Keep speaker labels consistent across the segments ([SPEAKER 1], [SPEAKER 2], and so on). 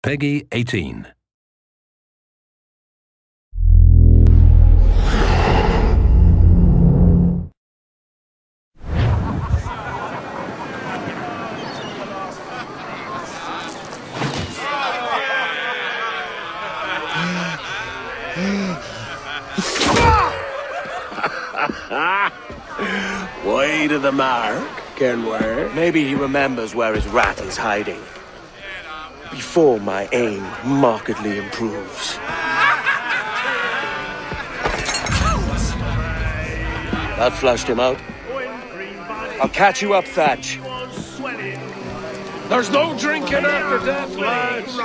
[SPEAKER 1] Peggy 18.
[SPEAKER 2] Way to the mark, Kenway. Maybe he remembers where his rat is hiding. Before my aim markedly improves. That flushed him out. I'll catch you up, Thatch.
[SPEAKER 3] There's no drinking after death, lads.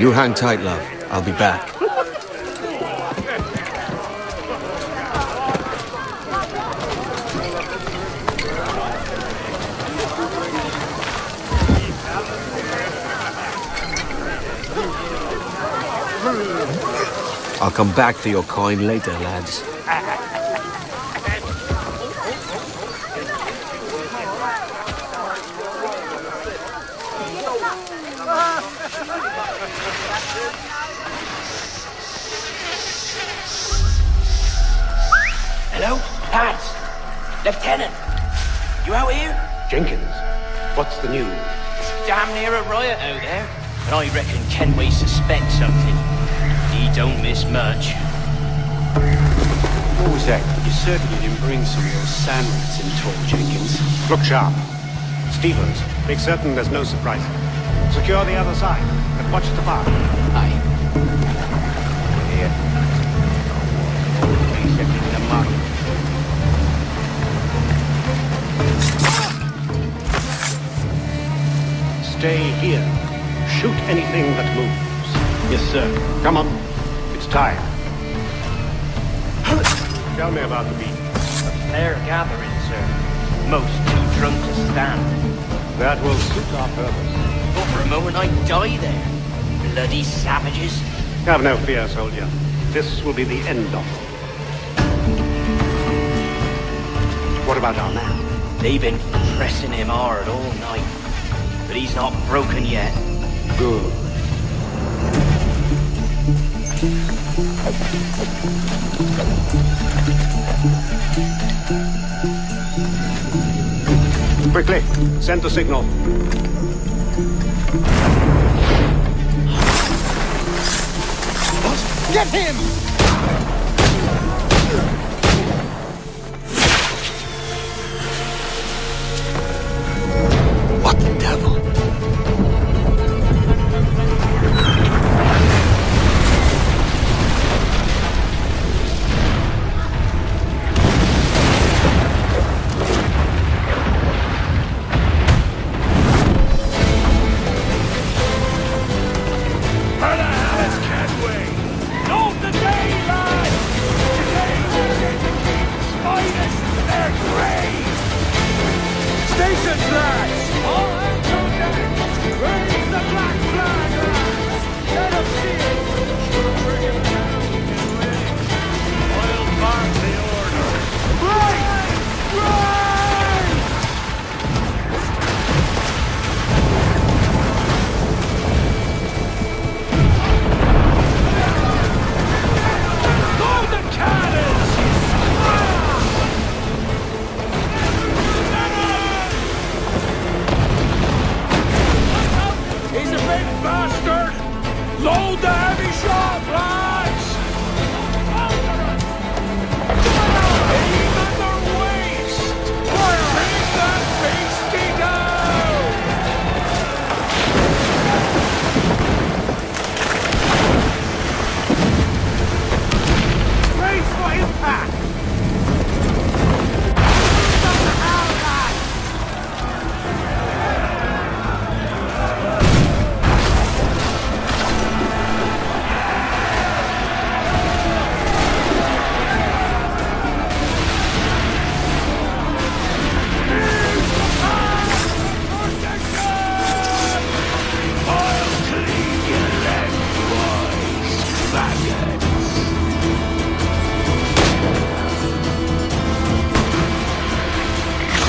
[SPEAKER 4] You hang tight, love. I'll be back. I'll come back for your coin later, lads.
[SPEAKER 5] Hello? Pat! Lieutenant! You out here?
[SPEAKER 6] Jenkins, what's the news?
[SPEAKER 5] Damn near a riot out there. And I reckon Kenway suspects something. He don't miss much.
[SPEAKER 6] What was that?
[SPEAKER 7] You certainly didn't bring some of those sand rats in tall, Jenkins.
[SPEAKER 6] Look sharp. Stevens, make certain there's no surprise. Secure the other side, and watch the bar.
[SPEAKER 5] Aye.
[SPEAKER 6] Here. Place it in the mud. Stay here. Shoot anything that moves.
[SPEAKER 7] Yes, sir.
[SPEAKER 6] Come on. It's time. Tell me about the beat.
[SPEAKER 5] Fair gathering, sir. Most too drunk to stand.
[SPEAKER 6] That will suit our purpose.
[SPEAKER 5] But for a moment I'd die there. Bloody savages.
[SPEAKER 6] Have no fear, soldier. This will be the end of it. What about our man?
[SPEAKER 5] They've been pressing him hard all night. But he's not broken yet.
[SPEAKER 6] Good. Quickly, send the signal.
[SPEAKER 3] Get him!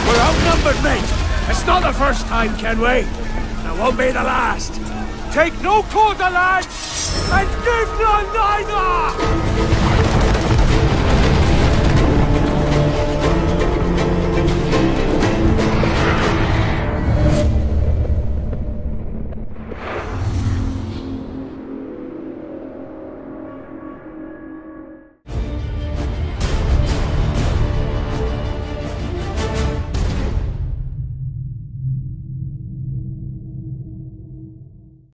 [SPEAKER 3] We're outnumbered, mate! It's not the first time, Kenway! And it won't be the last! Take no quarter, lads! And give none neither!